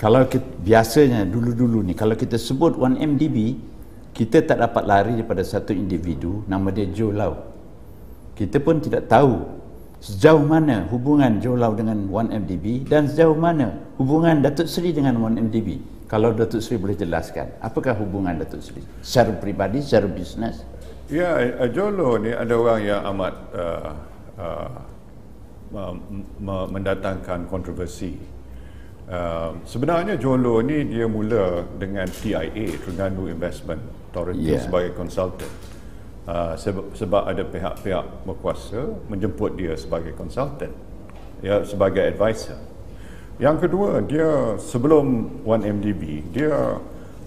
kalau kita, biasanya dulu-dulu ni kalau kita sebut 1MDB kita tak dapat lari daripada satu individu nama dia Joe Lau. Kita pun tidak tahu sejauh mana hubungan Joe Lau dengan 1MDB dan sejauh mana hubungan Datuk Seri dengan 1MDB kalau Datuk Seri boleh jelaskan apakah hubungan Datuk Seri? Secara peribadi secara bisnes? Ya Jolo ni ada orang yang amat uh, uh, mendatangkan kontroversi uh, sebenarnya Jolo ni dia mula dengan TIA Terengganu Investment Authority yeah. sebagai konsultan uh, sebab, sebab ada pihak-pihak berkuasa menjemput dia sebagai konsultan ya sebagai advisor yang kedua, dia sebelum 1MDB, dia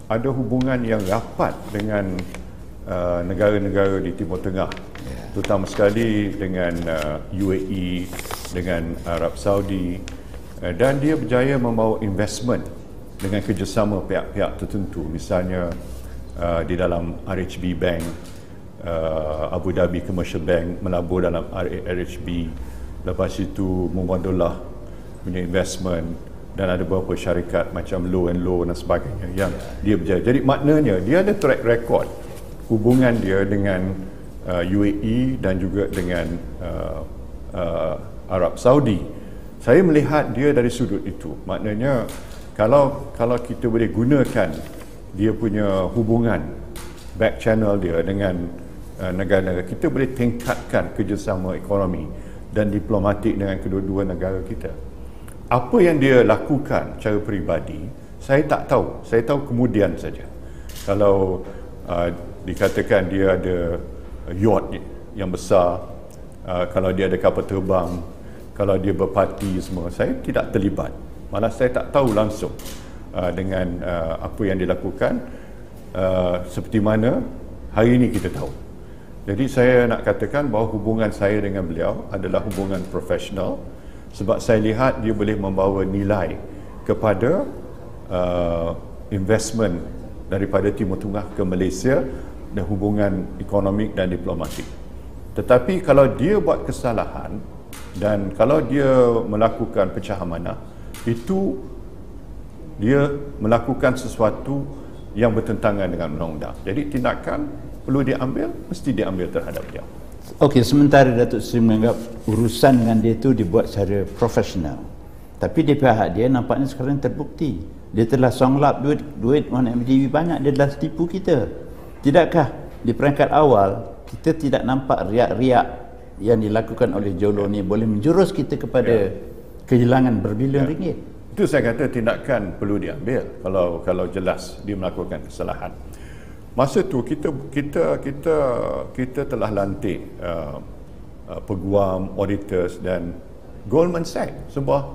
ada hubungan yang rapat dengan uh, negara-negara di Timur Tengah. Yeah. Terutama sekali dengan uh, UAE, dengan Arab Saudi. Uh, dan dia berjaya membawa investment dengan kerjasama pihak-pihak tertentu. Misalnya uh, di dalam RHB Bank, uh, Abu Dhabi Commercial Bank melabur dalam RHB. Lepas itu Muhammadullah punya investment dan ada beberapa syarikat macam low and low dan sebagainya yang dia berjaya. Jadi maknanya dia ada track record hubungan dia dengan uh, UAE dan juga dengan uh, uh, Arab Saudi. Saya melihat dia dari sudut itu. Maknanya kalau kalau kita boleh gunakan dia punya hubungan back channel dia dengan uh, negara-negara kita boleh tingkatkan kerjasama ekonomi dan diplomatik dengan kedua-dua negara kita. Apa yang dia lakukan cara peribadi saya tak tahu. Saya tahu kemudian saja. Kalau uh, dikatakan dia ada yacht yang besar uh, kalau dia ada kapal terbang kalau dia berparti semua. Saya tidak terlibat. Malah saya tak tahu langsung uh, dengan uh, apa yang dilakukan uh, seperti mana hari ini kita tahu. Jadi saya nak katakan bahawa hubungan saya dengan beliau adalah hubungan profesional sebab saya lihat dia boleh membawa nilai kepada uh, investment daripada Timur Tengah ke Malaysia dan hubungan ekonomik dan diplomatik. Tetapi kalau dia buat kesalahan dan kalau dia melakukan pecah amanah, itu dia melakukan sesuatu yang bertentangan dengan undang-undang. Jadi tindakan perlu diambil, mesti diambil terhadap dia. Okey, sementara Datuk Seri menganggap urusan dengan dia itu dibuat secara profesional. Tapi di pihak dia nampaknya sekarang terbukti. Dia telah songlap duit, duit 1MDB banyak, dia telah tipu kita. Tidakkah di peringkat awal, kita tidak nampak riak-riak yang dilakukan oleh Jolo ni boleh menjurus kita kepada ya. kehilangan berbilion ya. ringgit? Itu saya kata tindakan perlu diambil kalau kalau jelas dia melakukan kesalahan masa tu kita kita kita kita telah lantik uh, uh, peguam auditors dan Goldman Sachs sebuah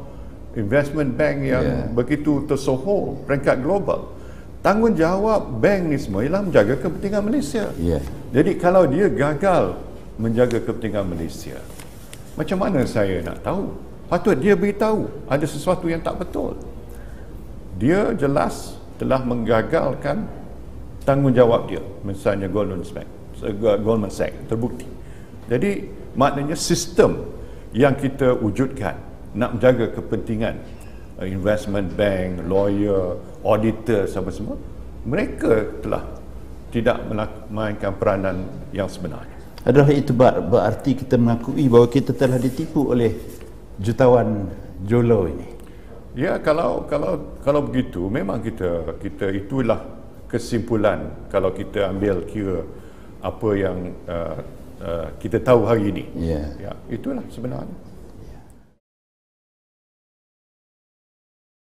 investment bank yang yeah. begitu tersohor peringkat global tanggungjawab bank ni semua ialah menjaga kepentingan Malaysia yeah. jadi kalau dia gagal menjaga kepentingan Malaysia. Macam mana saya nak tahu? Patut dia beritahu ada sesuatu yang tak betul. Dia jelas telah menggagalkan tanggungjawab dia misalnya Goldman Sachs Goldman Sachs terbukti. Jadi maknanya sistem yang kita wujudkan nak menjaga kepentingan uh, investment bank lawyer auditor sama semua mereka telah tidak memainkan peranan yang sebenarnya adalah itu berarti kita mengakui bahawa kita telah ditipu oleh jutawan Jolo ini ya kalau kalau kalau begitu memang kita kita itulah kesimpulan kalau kita ambil kira apa yang uh, uh, kita tahu hari ini. Yeah. Ya, itulah sebenarnya.